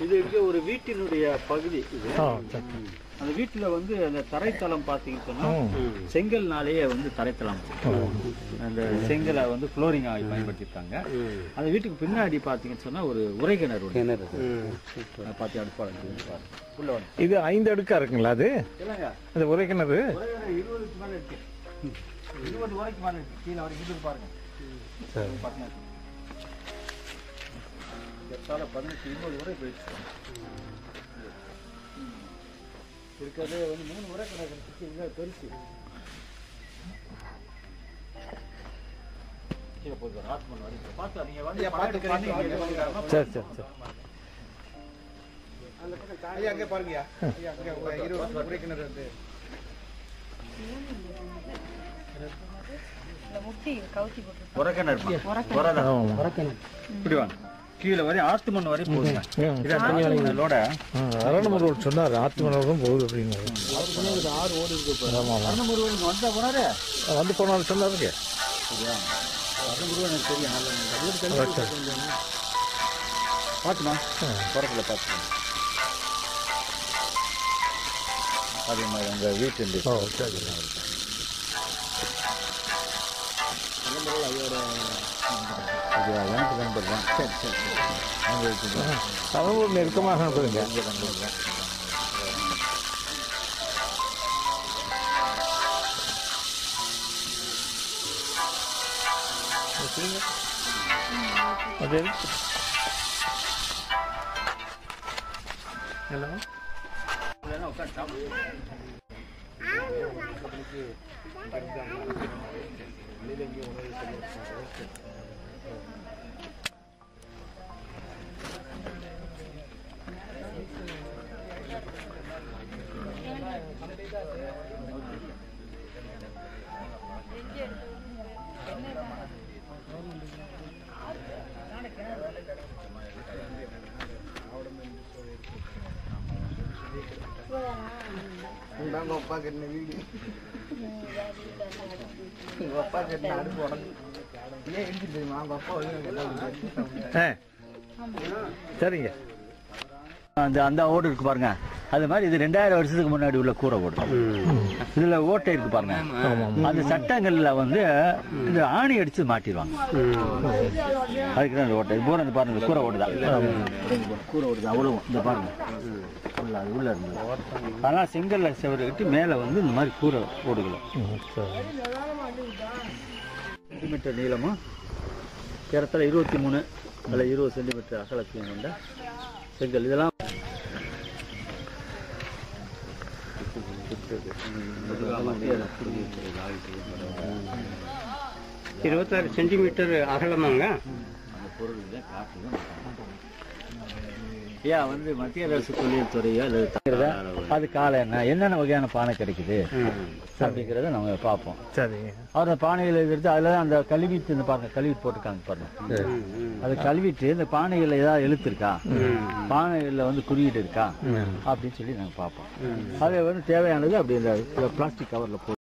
இது ஒரு வீட்டினுடைய பகுதி இது. அந்த வீட்டுல வந்து அந்த தரைத்தளம் பார்த்தீங்கன்னு சொன்னா செங்கல்னாலேயே வந்து தரைத்தளம். அந்த செங்கலை வந்து ஃப்ளோரிங் ஆகி பயன்படுத்தியிருக்காங்க. அந்த வீட்டுக்கு பின்னாடி பார்த்தீங்கன்னு சொன்னா ஒரு உரைகிணறு ஒண்ணு. அதை பார்த்து பாருங்க உள்ள வந்து இது ஐந்து அடுக்கா இருக்குங்களா அது? இல்லைங்க. அந்த உரைக்கிணறு உரைகிணறு இருபதுக்கு மேல இருக்கு. இருபது உரைக்கு மேல இருக்கு. கீழே வரைக்கும் பாருங்க. பதினெட்டு இருபது உரை போயிடுச்சு. இருக்கிறதே வந்து மூணு உரை கிடக்கு இங்கே பெருசு. சரி சரி சரி. ஐயா அங்கே பாருங்கய்யா ஐயா. அங்கே ஒரு இருபது உரைக்கிணறு வந்து உரக்கிணறு. உரதான் ஆமாம் இப்படி வாங்க. கீழே வரையும் ஆத்து மண் வரையும் போகுங்க ம். இது அண்ணாமலையோட ஆ அரணமர் ரோட் சொன்னார் ஆத்துமணம் போகுது அப்படின்னு. ஆறு ஓடி இருக்கு அருணமுருகன் இங்க வந்தா போனாரு வந்து போனாலும் சொன்னாருங்க சரியா அருணமுருகன் எனக்கு தெரியும் நல்ல சரி. பார்த்துமா பரப்பில் பார்த்துமா அதே மாதிரி அந்த வீட்டு ஓ சரி. எனக்கு நம்பர் தான் சரி சரி அதுவும் ஒரு நெருக்கமாக இருக்குதுங்க இங்கே நம்பர் தான் அது ஹலோ இல்லைன்னா உட்காந்து சாப்பிடு உங்க அப்பா கட்டின வீடு. உங்க அப்பா கட்டின அடுப்பு உடம்பு சரிங்க. அந்த அந்த ஓடு இருக்கு பாருங்க. அது மாதிரி இது ரெண்டாயிரம் வருஷத்துக்கு முன்னாடி உள்ள கூரை ஓடு. இதுல ஓட்டை இருக்கு பாருங்க. அந்த சட்டங்கள்ல வந்து இந்த ஆணி அடிச்சு மாட்டிடுவாங்க. அதுக்கு தான் ஓட்டை. இது இந்த பாருங்க கூரை ஓடு தான் கூரை ஓடு தான் அவ்வளவு. இந்த பாருங்க. உள்ள அது உள்ள இருந்து. ஆனா செங்கல்ல செவரு கட்டி மேல வந்து இந்த மாதிரி கூரை ஓடுகளும் மீட்டர் சென்டிமீட்டர் நீளமும் ஏறத்தாழ இருபத்தி மூணு அல்ல இருபது சென்டிமீட்டர் அகலத்தையும் கொண்ட செங்கல். இதெல்லாம் இருபத்தாறு சென்டிமீட்டர் அகலமாங்க. ஏன் வந்து மத்திய அரசு தொழில் துறையோ அல்லது அது காலம் என்ன என்னென்ன வகையான பானை கிடைக்குது? அப்படிங்கிறத நம்ம பார்ப்போம். சரிங்க அவர் பானைகள் எடுத்து அதில் அந்த கழுவிட்டு இந்த பாருங்க கழுவிட்டு போட்டுருக்காங்க பாருங்க. அதை கழுவிட்டு இந்த பானைகளில் ஏதாவது எழுத்து இருக்கா பானைகளில் வந்து குறியீடு இருக்கா? அப்படின்னு சொல்லி நாங்கள் பார்ப்போம். அதை வந்து தேவையானது அப்படி இந்த பிளாஸ்டிக் கவரில் போட்டு